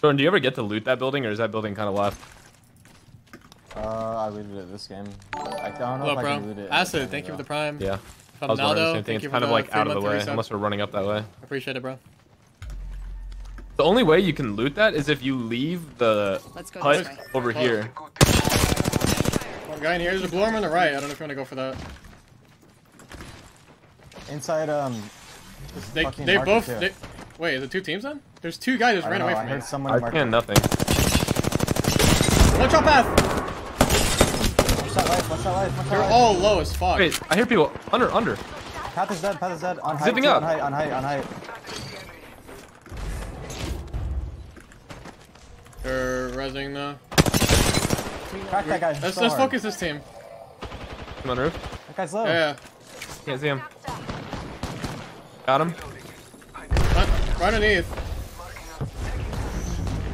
Jordan, do you ever get to loot that building, or is that building kind of left? Uh, I looted it this game. I don't know Hello, if I can loot it. in Acid, this thank you for the prime. Yeah. I was wondering the same thing. It's kind of like out of the way, resub. unless we're running up that way. Appreciate it, bro. The only way you can loot that is if you leave the Let's go hut this way. over here. One guy in here. There's a blue arm on the right. I don't know if you want to go for that. Inside, um, They they both. They, wait, is it two teams then? There's two guys just ran don't away know, I from me. heard someone I mark can nothing. One shot path. Watch that life, watch that life, watch that They're life. all low as fuck. Wait, I hear people under, under. Path is dead, path is dead. On height, Zipping too, up. on height, on height, on height. They're resing though. Crack that guy. Let's so let's focus this team. Come on, roof. That guy's low. Yeah. Can't see him. Got him. Right, right underneath.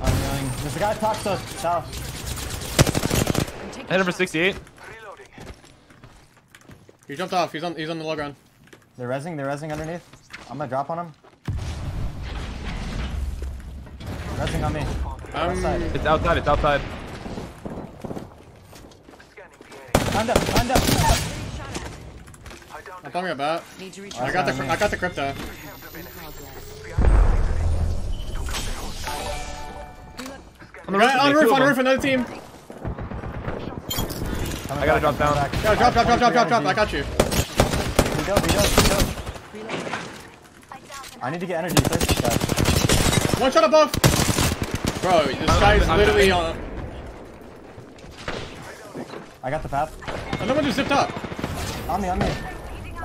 I'm healing. There's a guy talks to us. South. I'm taking I hit him for shots. 68. He jumped off. He's on. He's on the low ground. They're resing, they're resing underneath. I'm gonna drop on him. Resing on me. I'm. Outside. It's outside. It's outside. Behind up, behind up. I'm throwing a bat. Need to reach. I got the. me. I got the crypto. On the Guy on roof, roof. On of roof. Another team. I gotta drop down. coming back. Yeah, drop, drop, drop, drop, drop, drop. I got you. We go, we go, we go. I need to get energy first, this guy. One shot above. Bro, this guy's I'm- literally on. I got the path. Another one just zipped up. On me, on me.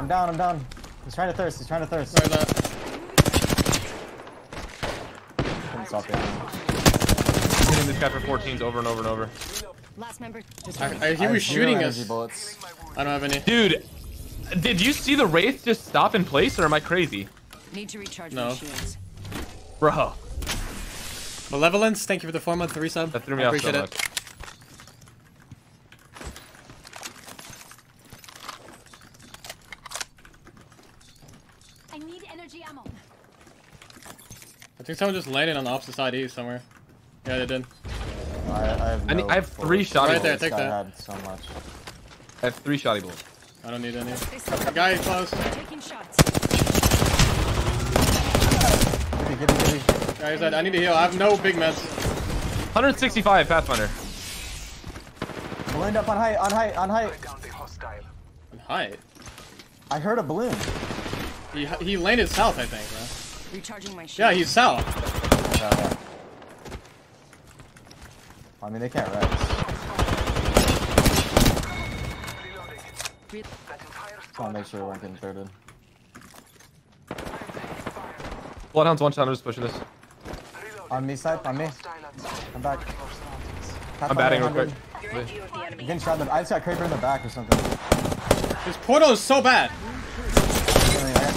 I'm down, I'm down. He's trying to thirst, he's trying to thirst. Sorry that. Couldn't stop it. Hitting this guy for 14s over and over and over. Last member. Just I. I, he I was shooting us. bullets. I don't have any. Dude, did you see the wraith just stop in place, or am I crazy, Need to recharge No. my shields. bro? Malevolence, thank you for the four month resub. That threw me I off so appreciate much. it. I need energy ammo. I think someone just landed on the opposite side east somewhere. Yeah, they did. I, I have, I need- no I have three bullets. shot Right there, take that. had so much. I have three shotty bullets. I don't need any. They said Guy close. taking shots. Gibby, gibby, gibby. Guy said, I need to heal. I have no big meds. 165 Pathfinder. Ballooned up on height, on height, on height. Hi. I heard a balloon. He, he landed south, I think, bro. Recharging my shields. Yeah, he's south. Okay, okay. I mean, they can't res. Re- Just wanna make sure we weren't getting thirded. Bloodhound's one shot. I'm just pushing this. On me side, on me. I'm back. I'm batting real quick. You're in view of the enemy. Getting shot in the, I just got Kraber in the back or something. His portal is so bad.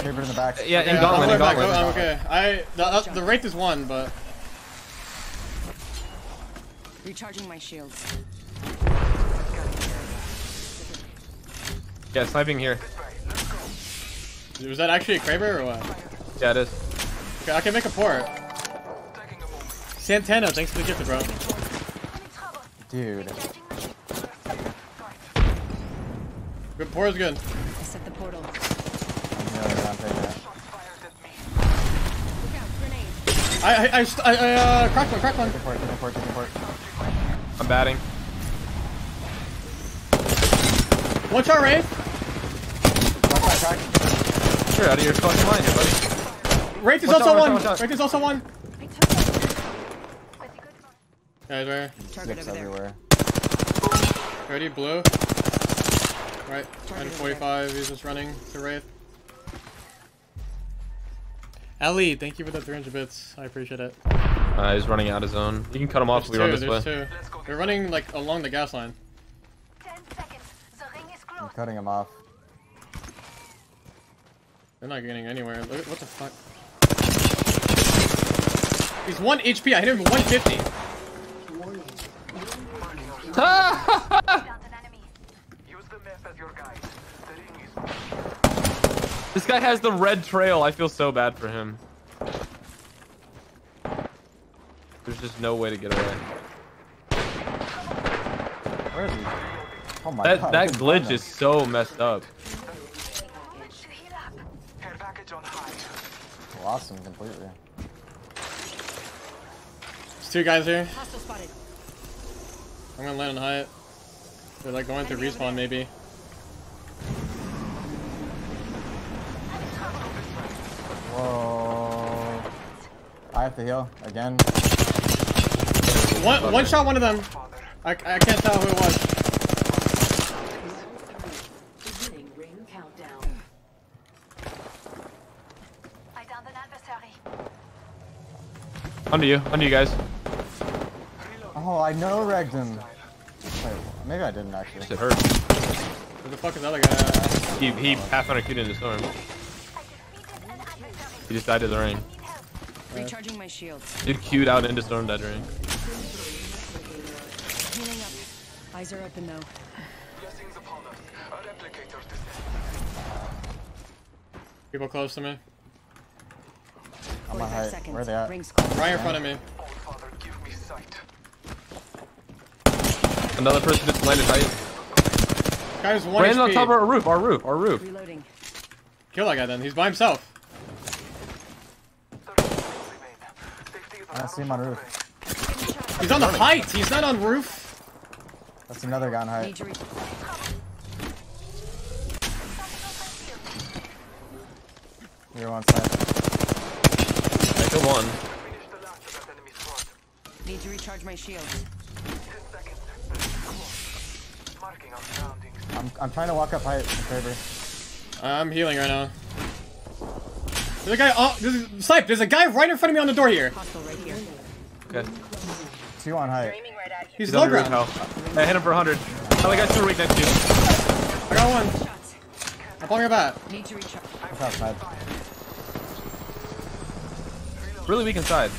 I got Kraber in the back. Yeah, in Yeah, Gauntlet, I'll in go back. Gauntlet. I'm okay. I the uh, the Wraith is one, but Recharging my shields. Yeah, sniping here. was that actually a Kraber or what? Yeah, it is. Okay, I can make a port. Santana, thanks for the gift, bro. Dude. Good port is good. I set the portal. Look I'm really not taking out, grenade. I I I, I, I uh cracked one, cracked one. I'm batting. One shot Wraith. Crack, crack, crack. You're out of your fucking mind here, buddy. Wraith is Watch also out, one. out. Wraith is also one. I took that. That's a good one. Guys, where? Target Zips everywhere. Ready? Blue. Right. 145. He's just running to Wraith. Ellie, thank you for the 300 bits. I appreciate it. Uh, he's running out of zone. You can cut him off There's if we run two. this way. There's two. They're running like along the gas line. Ten seconds. The ring is I'm close. cutting him off. They're not getting anywhere. Look what the fuck. He's one HP. I hit him with 150. Found an enemy. This guy has the red trail. I feel so bad for him. There's just no way to get away. Where is he? Oh my That god. That glitch is so messed up. Should heal up. Care package on high. Lost him completely. There's two guys here. I'm gonna land on Hyatt. They're like going through respawn maybe. Whoa. I have to heal again. One one shot one of them. I, I can't tell who it was. Beginning ring countdown. I downed an adversary. Under you, under you guys. Oh, I know regged him. Wait, maybe I didn't actually. It hurt. Where the fuck is the other guy? He he Pathfinder queued into storm. I defeated an adversary. He just died to the ring. Need help. Recharging my shields. Dude queued out into storm dead ring. Healing up. Eyes are open though. Blessings upon us. A replicator descent. People close to me. I'm on 45 height. seconds. Where are they at? Rings close. Right in front of me. Oh, Father, give me sight. Another person just landed height. Guy's one Landed on top of our roof, our roof, our roof. Reloading. Kill that guy then. He's by himself. 30 seconds remain. Safety is I see him on roof. He's on the height. He's not on roof. That's another guy on height. Need to You're one side. I killed one. Finish the last of that enemy squad. need to recharge my shields. 10 seconds. Close. Marking our surroundings. I'm, I'm trying to walk up height in favor. I'm healing right now. There's a guy. Oh, there's a, snipe. There's a guy right in front of me on the door here. Right here. Okay. Two on height. Right. He's He's low under roof, ground. Hal. I hit him for 100. Other guy's super weak next to you. I got one. Shots. I'm pulling her back. Need to recharge. Look outside. Really weak inside.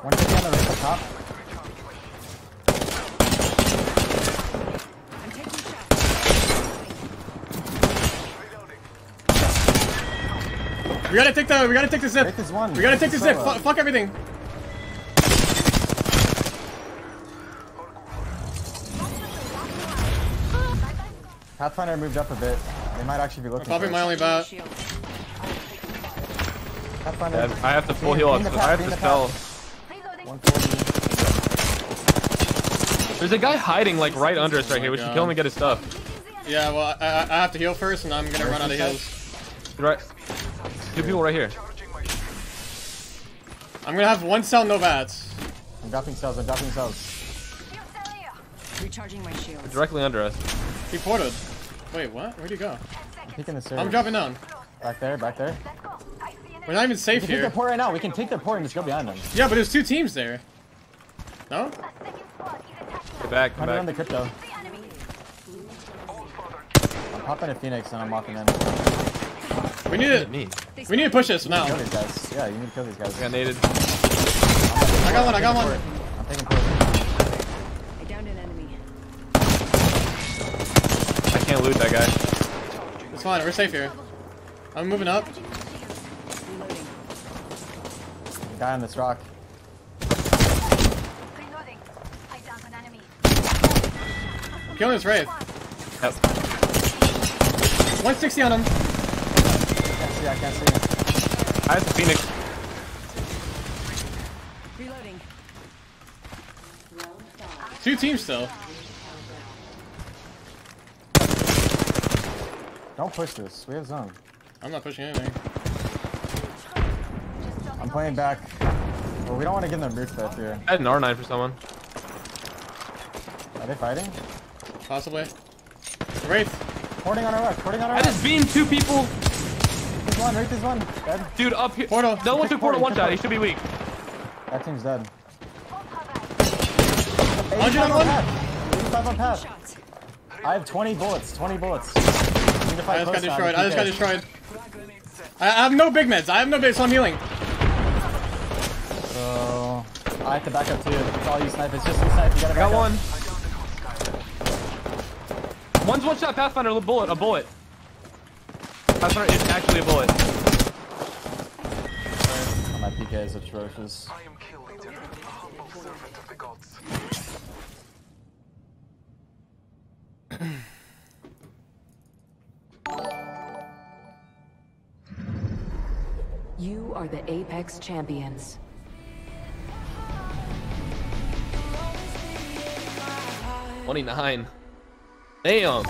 One fifty on the top. I'm taking shots. We gotta take the. We gotta take the zip. Break one. We gotta take the zip. Solo. Fu fuck everything. Pathfinder moved up a bit. They might actually be looking. Probably for my only bat. Pathfinder. Yeah, I have to full heal up. Beam the so path, I have to the spell. There's a guy hiding like right under us right here. We should kill him and get his stuff. Yeah. Well, I, I I have to heal first, and I'm gonna run out of heals. Right. Two people right here. Charging my shield. I'm gonna have one cell, no bats. I'm dropping cells. I'm dropping cells. Shield cell here. Recharging my shields. Directly under us. He ported. Wait, what? Where'd he go? 10 seconds. Peeking the stairs. I'm dropping down. Back there. Back there. Let's go. I see an We're not even safe We safe can take here. their port right now. We can take their port and just go behind them. Yeah, but there's two teams there. No? A second squad is attacking Get back, come Hunter on the crypto. the enemy. Father, I'm popping a phoenix and I'm walking in. We need Hit to. We need to push this now. Kill these guys. Yeah, you need to kill these guys. I got naded. I got one. I got one. I'm taking port. I downed an enemy. I can't loot that guy. It's fine. We're safe here. I'm moving up. Reloading. Guy on this rock. Reloading. I downed an enemy. Killing this Wraith. Yep. 160 on him. I can't see. I can't see. I have the Phoenix. Reloading. Two teams still. Don't push this. We have zone. I'm not pushing anything. I'm playing back. Well, we don't want to get in the roof though here. I had an R9 for someone. Are they fighting? Possibly. Wraith. Porting on our rock. Porting on our I rock. just beamed two people. There's one. Right, there's one. Dead. Dude, up here. Portal. No one took portal one shot. He should be weak. That team's dead. Hundred on one. path. 85 on path. Shots. I have 20 bullets. 20 bullets. We I just got destroyed. I just got destroyed. I I have no big meds. I have no big, so I'm healing. So I have to back up too. It's all you snipe. It's just you snipe. You gotta back Got up. one. One's one shot Pathfinder. A bullet. A bullet. Pathfinder is actually a bullet. I'm my PK is atrocious. I am kill leader, a humble servant of the gods. You are the Apex Champions. Twenty nine. Damn.